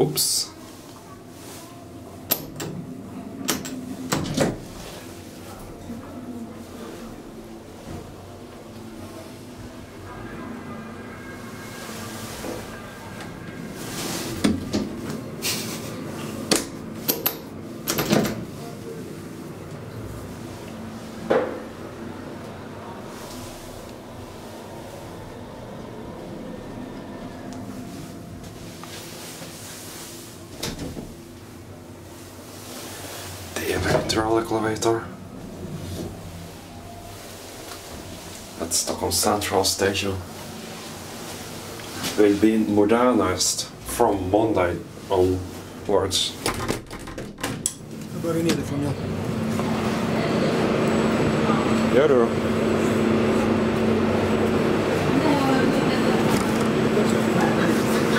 Oops. The hydraulic elevator at Stockholm Central Station will be modernized from Monday onwards. Jag börjar nedifrån ja. Gör du?